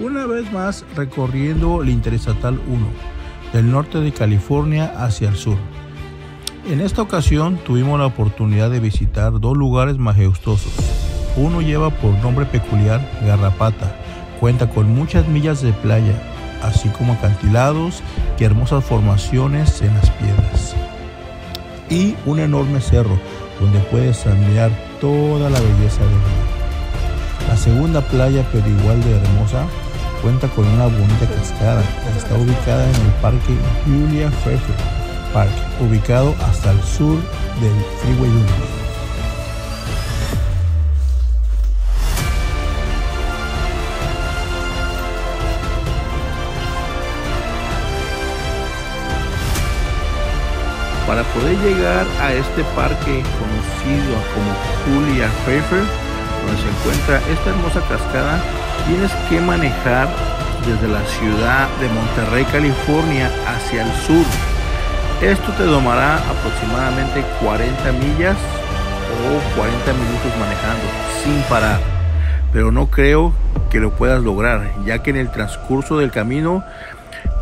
Una vez más recorriendo el Interestatal 1, del norte de California hacia el sur. En esta ocasión tuvimos la oportunidad de visitar dos lugares majestuosos. Uno lleva por nombre peculiar Garrapata, cuenta con muchas millas de playa, así como acantilados y hermosas formaciones en las piedras. Y un enorme cerro donde puedes admirar toda la belleza del mar. La segunda playa, pero igual de hermosa, cuenta con una bonita cascada. Está ubicada en el Parque Julia Pfeffer Park, ubicado hasta el sur del Freeway 1. Para poder llegar a este parque conocido como Julia Pfeffer, donde se encuentra esta hermosa cascada, tienes que manejar desde la ciudad de Monterrey, California, hacia el sur. Esto te tomará aproximadamente 40 millas o 40 minutos manejando sin parar. Pero no creo que lo puedas lograr, ya que en el transcurso del camino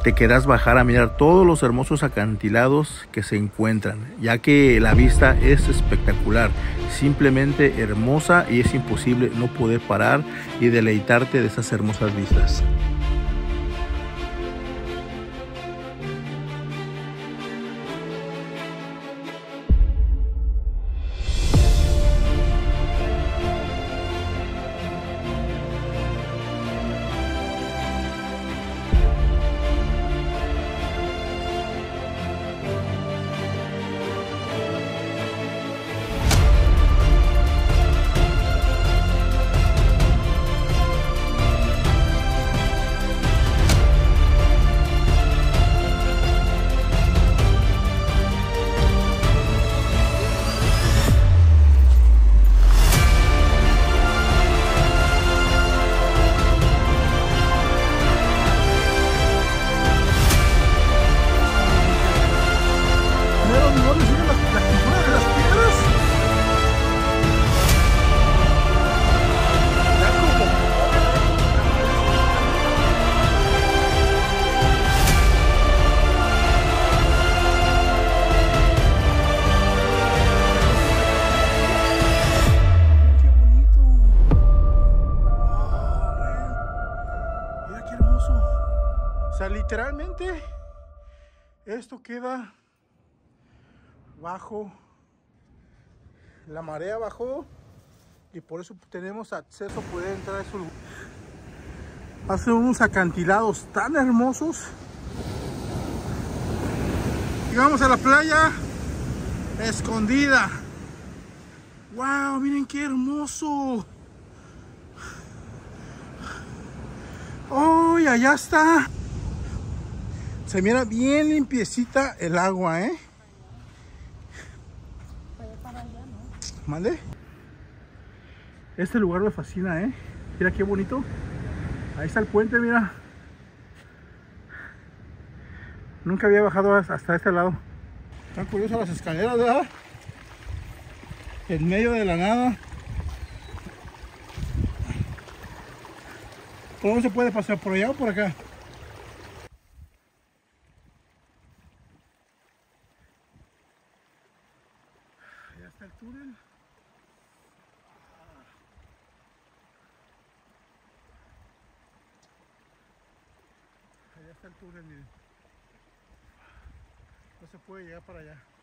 te quedas bajar a mirar todos los hermosos acantilados que se encuentran, ya que la vista es espectacular, simplemente hermosa y es imposible no poder parar y deleitarte de esas hermosas vistas. O sea, literalmente esto queda bajo la marea bajó y por eso tenemos acceso a poder entrar a esos. Hacen unos acantilados tan hermosos. Llegamos a la playa escondida. ¡Wow! Miren qué hermoso. ¡Oh! Allá está. Se mira bien limpiecita el agua, ¿eh? ¿Mande? Este lugar me fascina, ¿eh? Mira qué bonito. Ahí está el puente, mira. Nunca había bajado hasta este lado. Están curiosas las escaleras, ¿verdad? En medio de la nada. ¿Cómo se puede pasar por allá o por acá? Allá está el túnel. Allá está el túnel, miren. No se puede llegar para allá.